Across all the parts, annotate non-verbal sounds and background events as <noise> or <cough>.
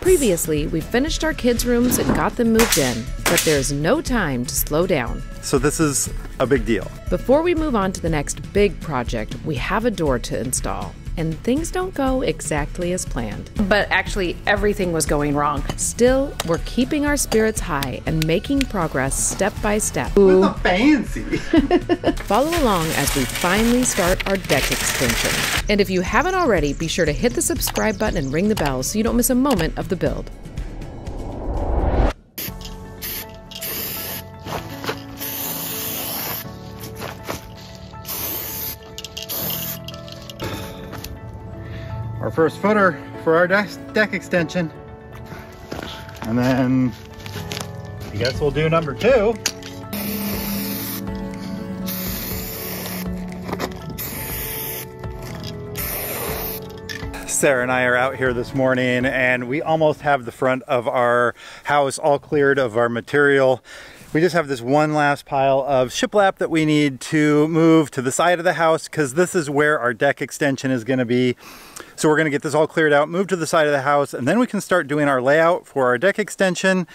Previously, we finished our kids' rooms and got them moved in, but there's no time to slow down. So this is a big deal. Before we move on to the next big project, we have a door to install. And things don't go exactly as planned. But actually, everything was going wrong. Still, we're keeping our spirits high and making progress step by step. fancy. <laughs> Follow along as we finally start our deck extension. And if you haven't already, be sure to hit the subscribe button and ring the bell so you don't miss a moment of the build. Our first footer for our deck, extension. And then I guess we'll do number two. Sara and I are out here this morning and we almost have the front of our house all cleared of our material. We just have this one last pile of shiplap that we need to move to the side of the house because this is where our deck extension is going to be. So we're going to get this all cleared out, move to the side of the house, and then we can start doing our layout for our deck extension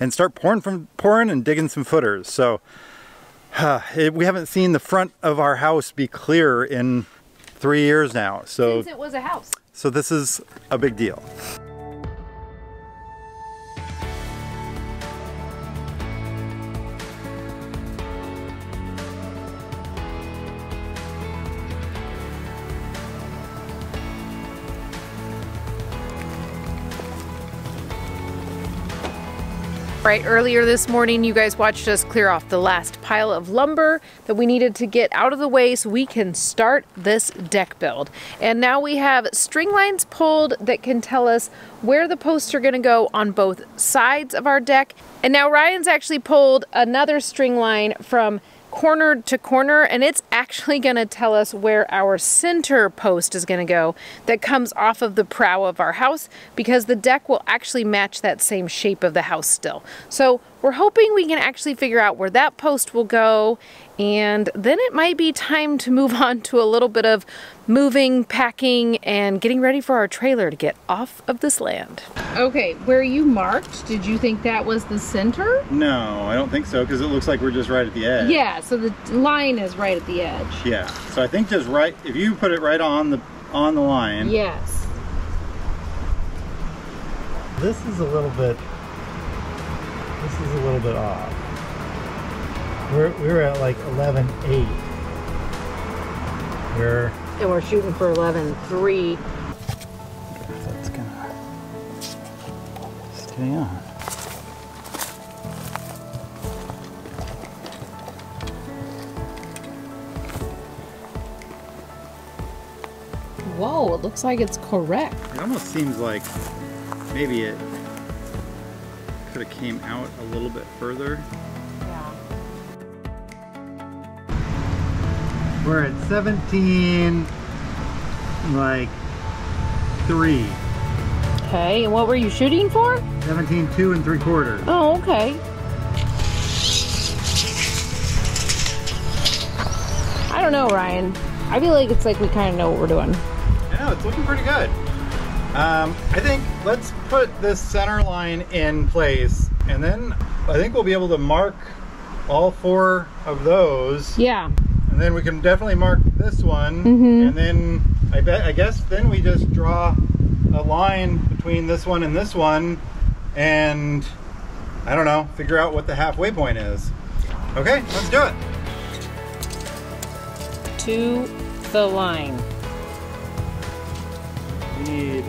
and start pouring from pouring and digging some footers. So uh, <sighs> it, we haven't seen the front of our house be clear in three years now. So Since it was a house. so this is a big deal. Right, earlier this morning, you guys watched us clear off the last pile of lumber that we needed to get out of the way so we can start this deck build. And now we have string lines pulled that can tell us where the posts are gonna go on both sides of our deck. And now Ryan's actually pulled another string line from corner to corner and it's actually going to tell us where our center post is going to go that comes off of the prow of our house because the deck will actually match that same shape of the house still. So we're hoping we can actually figure out where that post will go and then it might be time to move <laughs> on to a little bit of moving, packing, and getting ready for our trailer to get off of this land. Okay, where you marked, did you think that was the center? No, I don't think so because it looks like we're just right at the edge. Yeah, so the line is right at the edge. Yeah. So I think just right if you put it right on the on the line. Yes. This is a little bit this is a little bit off. We're we're at like 11 8. We're And we're shooting for 11.3. that's gonna stay on. Whoa, it looks like it's correct. It almost seems like maybe it could have came out a little bit further. Yeah. We're at 17 like 3. Okay, and what were you shooting for? 17 2 and 3 quarters. Oh, okay. I don't know, Ryan. I feel like it's like we kind of know what we're doing. Yeah, it's looking pretty good. Um, I think let's put this center line in place and then I think we'll be able to mark all four of those Yeah. and then we can definitely mark this one Mhm. and then I bet I guess then we just draw a line between this one and this one and I don't know figure out what the halfway point is okay let's do it To the line. We need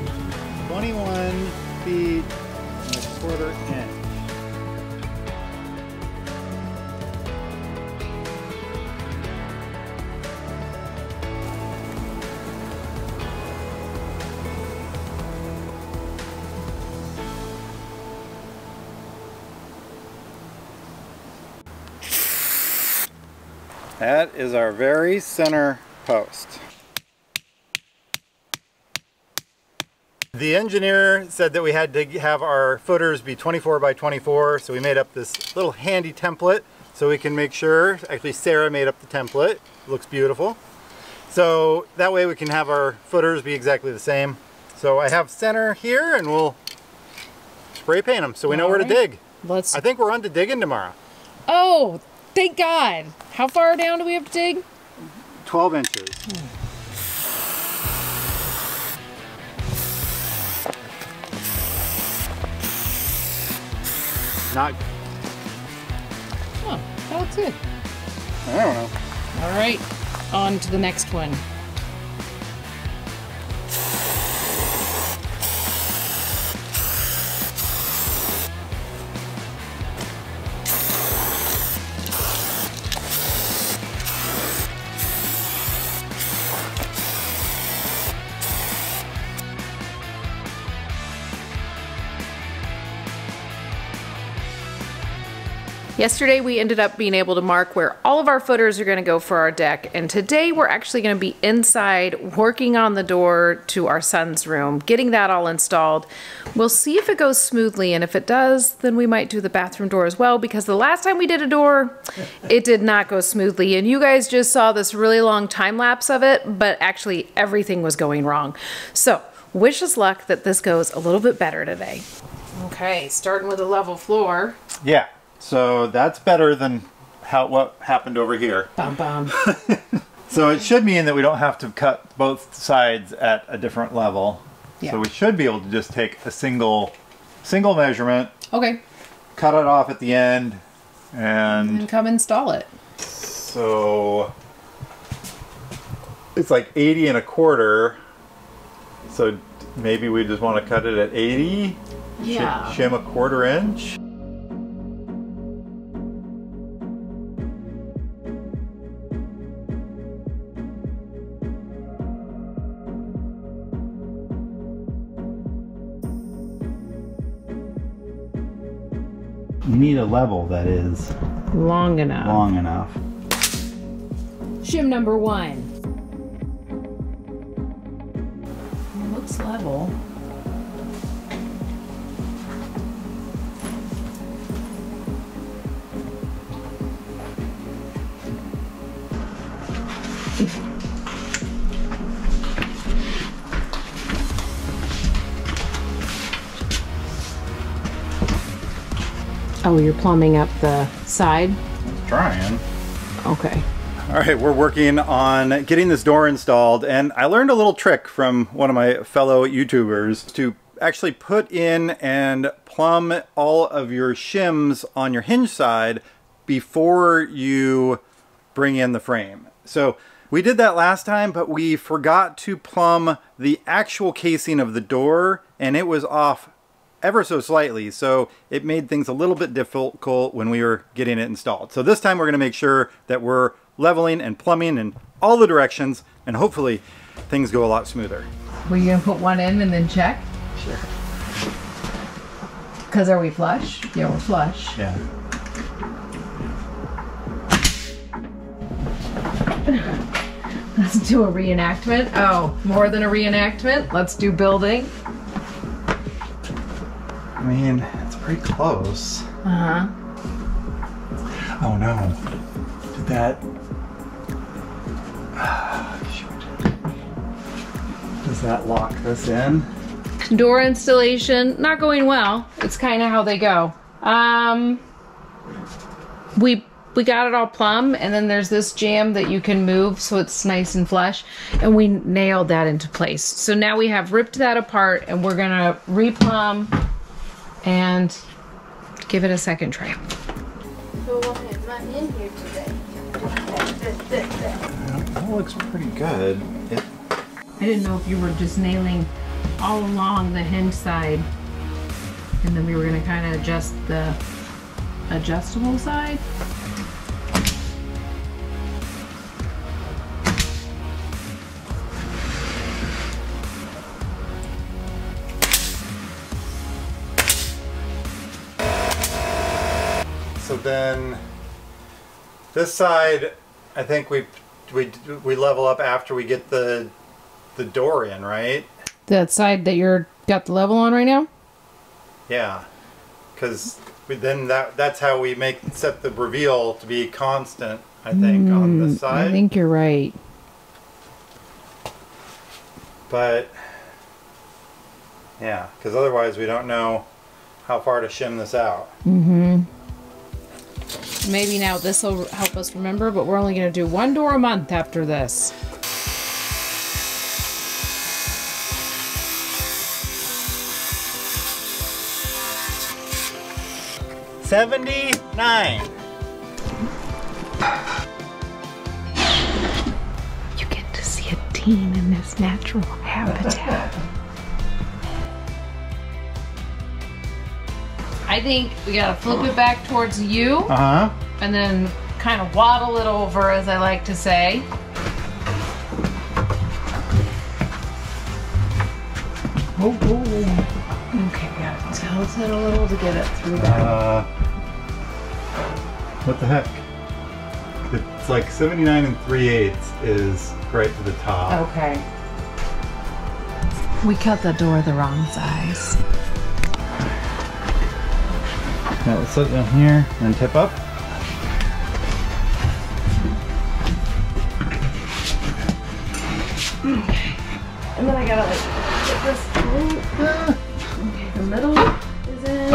21 feet and a quarter inch That is our very center post. The engineer said that we had to have our footers be 24 by 24, so we made up this little handy template so we can make sure, actually Sara made up the template, it looks beautiful. So that way we can have our footers be exactly the same. So I have center here and we'll spray paint them so we know where to dig. Let's. I think we're on to digging tomorrow. Oh, thank God. How far down do we have to dig? 12 inches. Hmm. Not, Oh, that looks good. I don't know. All right, on to the next one. Yesterday we ended up being able to mark where all of our footers are going to go for our deck and today we're actually going to be inside working on the door to our son's room, getting that all installed. We'll see if it goes smoothly and if it does then we might do the bathroom door as well because the last time we did a door it did not go smoothly and you guys just saw this really long time lapse of it but actually everything was going wrong. So wish us luck that this goes a little bit better today. Okay, starting with a level floor. Yeah, so that's better than how what happened over here. Bum bum. <laughs> So it should mean that we don't have to cut both sides at a different level. Yeah. So we should be able to just take a single single measurement, Okay, cut it off at the end, and and come install it. so it's like 80 and a quarter. So maybe we just want to cut it at 80, Yeah. shim a quarter inch. A level that is Long enough. long enough. Shim number one. Looks level. Oh, you're plumbing up the side? Trying. Okay. All right, we're working on getting this door installed, and I learned a little trick from one of my fellow YouTubers to actually put in and plumb all of your shims on your hinge side before you bring in the frame. So we did that last time, but we forgot to plumb the actual casing of the door, and it was off ever so slightly, so it made things a little bit difficult when we were getting it installed. So this time we're going to make sure that we're leveling and plumbing in all the directions, and hopefully things go a lot smoother. Were you gonna put one in and then check? Sure. Cause are we flush? Yeah, we're flush. Yeah. <laughs> Let's do a reenactment. Oh, more than a reenactment. Let's do building. I mean, it's pretty close. Uh huh. Oh no. Did that... <sighs> Does that lock this in? Door installation not going well. It's kind of how they go. Um, we we got it all plumb, and then there's this jamb that you can move so it's nice and flush, and we nailed that into place. So now we have ripped that apart, and we're gonna replumb and give it a second try. So why am I in here today? That looks pretty good. It, I didn't know if you were just nailing all along the hinge side, and then we were gonna kind of adjust the adjustable side. Then, this side, I think we we we level up after we get the the door in, right? That side that you're got the level on right now. Yeah, because then that that's how we make set the reveal to be constant. I think on this hmm, side, I think you're right. but yeah, because otherwise we don't know how far to shim this out. Mm-hmm. Maybe now this will help us remember, but we're only going to do one door a month after this. Seventy-nine. You get to see a teen in his natural habitat. <laughs> I think we gotta flip it back towards you Uh huh. and then kind of waddle it over, as I like to say. Oh, oh. Okay, we gotta tilt it a little to get it through there. Uh, what the heck? It's like 79 and 3 eighths is right to the top. Okay. We cut the door the wrong size. Now let's set it down here and tip up. Okay. And then I gotta like get this through. Okay, the middle is in.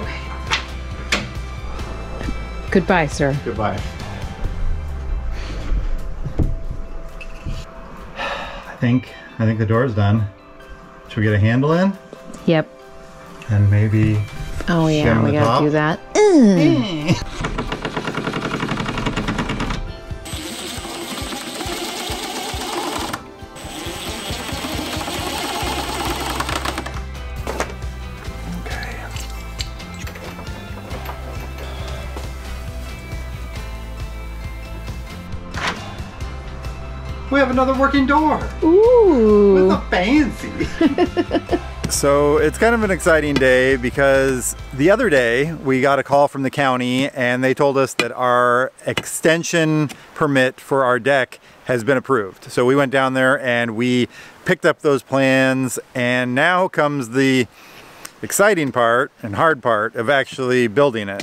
Okay. Goodbye, sir. Goodbye. I think I think the door's done. Should we get a handle in Yep. and maybe Oh yeah, we gotta top? do that. Eh. Okay. <laughs> We have another working door. Ooh. It's fancy. <laughs> so it's kind of an exciting day because the other day we got a call from the county and they told us that our extension permit for our deck has been approved. So we went down there and we picked up those plans and now comes the exciting part and hard part of actually building it.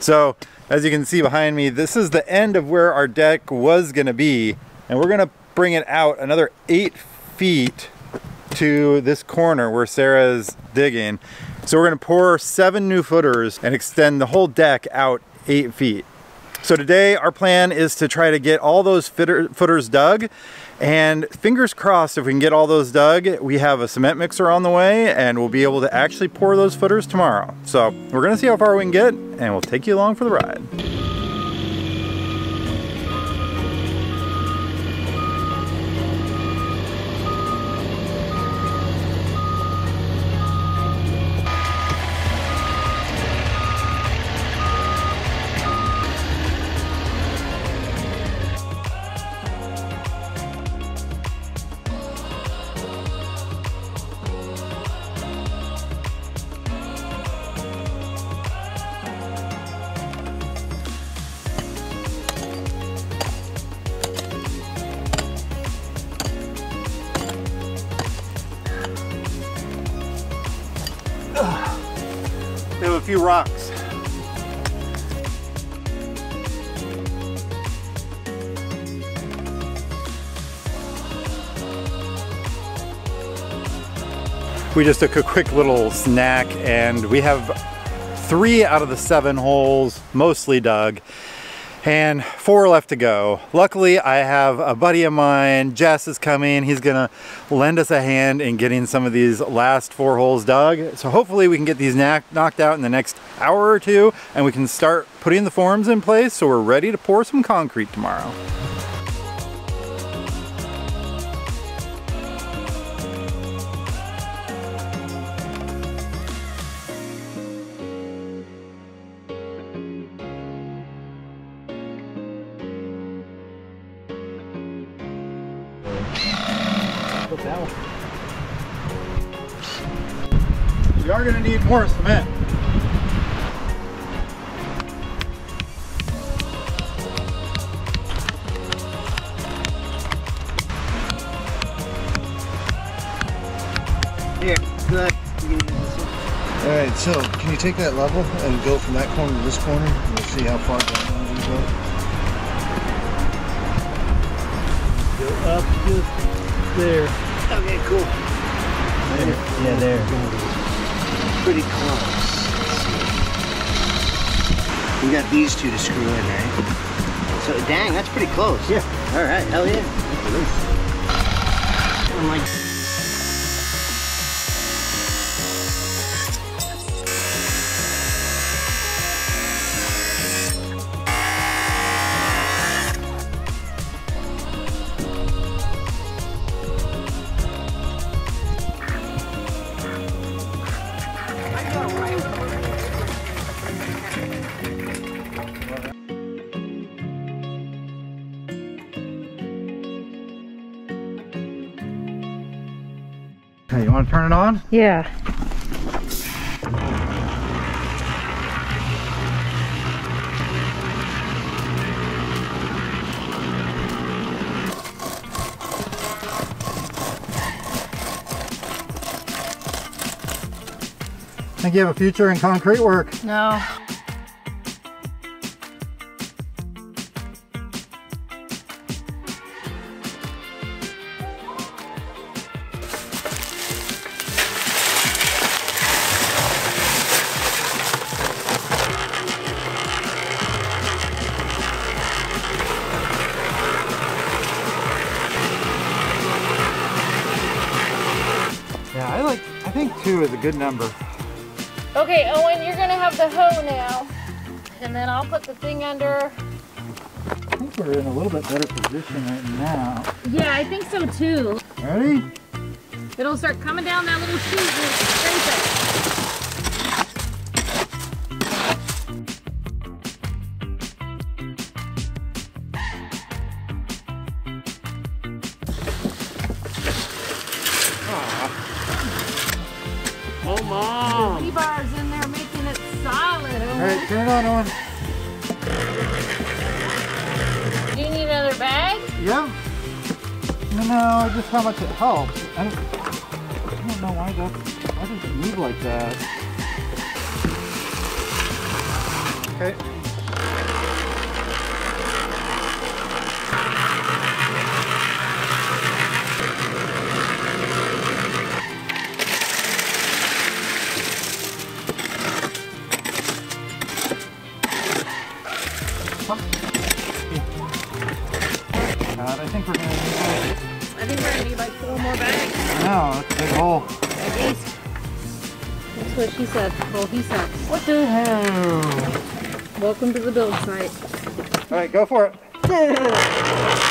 So as you can see behind me, this is the end of where our deck was gonna be and we're gonna bring it out another eight feet to this corner where Sara's digging. So we're gonna pour seven new footers and extend the whole deck out eight feet. So today our plan is to try to get all those fitter, footers dug and fingers crossed if we can get all those dug, we have a cement mixer on the way and we'll be able to actually pour those footers tomorrow. So we're gonna see how far we can get and we'll take you along for the ride. We just took a quick little snack and we have three out of the seven holes mostly dug and four left to go. Luckily, I have a buddy of mine, Jess is coming. He's gonna lend us a hand in getting some of these last four holes dug. So hopefully we can get these knocked out in the next hour or two and we can start putting the forms in place so we're ready to pour some concrete tomorrow. We are gonna need more cement. Here, go ahead. You can use this one. All right, so can you take that level and go from that corner to this corner? and We'll see how far down you go. up just there. Okay, cool. Yeah, there. Pretty close. We got these two to screw in, right? So, dang, that's pretty close. Yeah. All right, hell yeah. I'm like, Okay, you want to turn it on? Yeah. Think you have a future in concrete work? No. Two is a good number. Okay, Owen, you're gonna have the hoe now. And then I'll put the thing under. I think we're in a little bit better position right now. Yeah, I think so too. Ready? It'll start coming down that little chute solid. All right, turn it on. Do you need another bag? Yeah. No, no, just how much it helps. I don't, I don't know why that's, why does it move like that? Okay. I think we're gonna need like four more bags. that. No, that's a big hole. At least. That's what she said. Well, he said. What the hell? Welcome to the build site. All right, go for it. <laughs>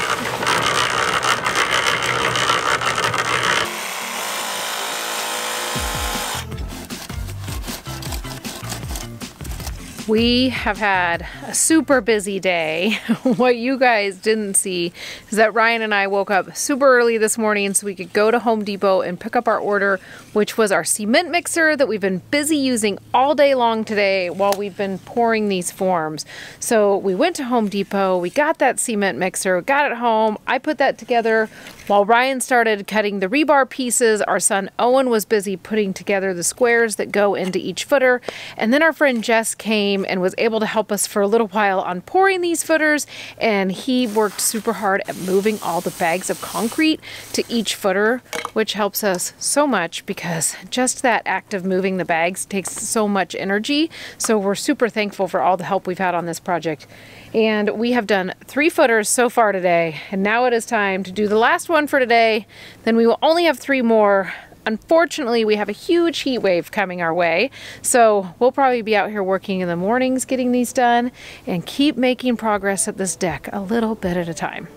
We have had a super busy day. <laughs> what you guys didn't see is that Ryan and I woke up super early this morning so we could go to Home Depot and pick up our order, which was our cement mixer that we've been busy using all day long today while we've been pouring these forms. So we went to Home Depot, we got that cement mixer, got it home. I put that together while Ryan started cutting the rebar pieces. Our son Owen was busy putting together the squares that go into each footer. And then our friend Jess came and was able to help us for a little while on pouring these footers. And he worked super hard at moving all the bags of concrete to each footer, which helps us so much because just that act of moving the bags takes so much energy. So we're super thankful for all the help we've had on this project. And we have done three footers so far today. And now it is time to do the last one for today. Then we will only have three more. Unfortunately, we have a huge heat wave coming our way, so we'll probably be out here working in the mornings getting these done and keep making progress at this deck a little bit at a time.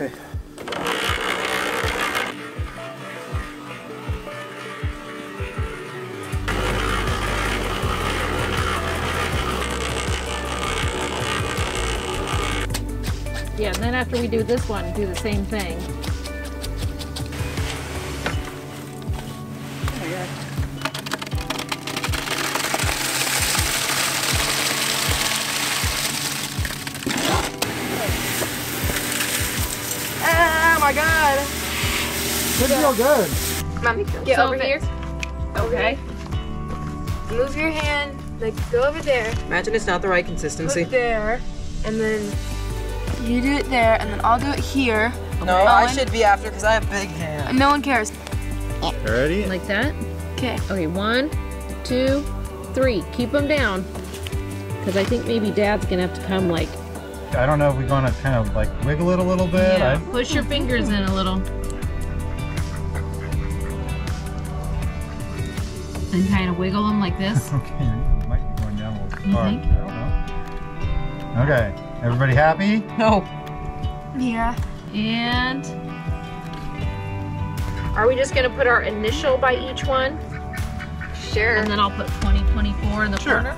Okay. Yeah, and then after we do this one, do the same thing. My god. Should feel good. Mom, get So over here. it's- Okay. Move your hand. Like go over there. Imagine it's not the right consistency. it there. And then you do it there. And then I'll do it here. No, I should be after because I have big hands. No one cares. Ready? Like that? Okay. Okay, one, two, three. Keep them down. Because I think maybe Dad's gonna have to come like. I don't know if we're gonna kind of like wiggle it a little bit. Yeah, I- push your fingers in a little. And kind of wiggle them like this. <laughs> Okay, you might be going down a little You far. think? I don't know. Okay, everybody happy? No. Yeah. And are we just gonna put our initial by each one? Sure. And then I'll put 2024 in the Sure. corner?